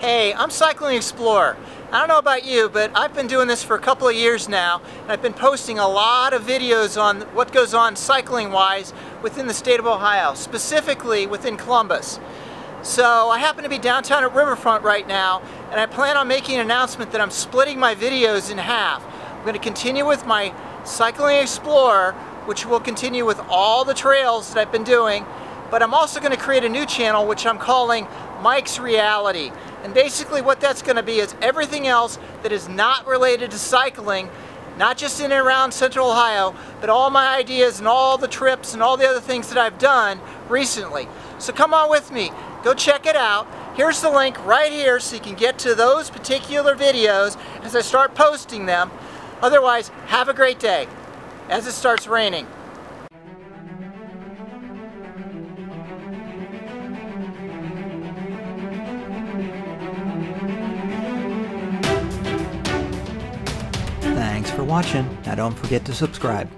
Hey, I'm Cycling Explorer. I don't know about you, but I've been doing this for a couple of years now, and I've been posting a lot of videos on what goes on cycling-wise within the state of Ohio, specifically within Columbus. So I happen to be downtown at Riverfront right now, and I plan on making an announcement that I'm splitting my videos in half. I'm going to continue with my Cycling Explorer, which will continue with all the trails that I've been doing, but I'm also going to create a new channel which I'm calling Mike's Reality. And basically what that's going to be is everything else that is not related to cycling, not just in and around Central Ohio, but all my ideas and all the trips and all the other things that I've done recently. So come on with me, go check it out. Here's the link right here so you can get to those particular videos as I start posting them. Otherwise, have a great day as it starts raining. Thanks for watching. Now don't forget to subscribe.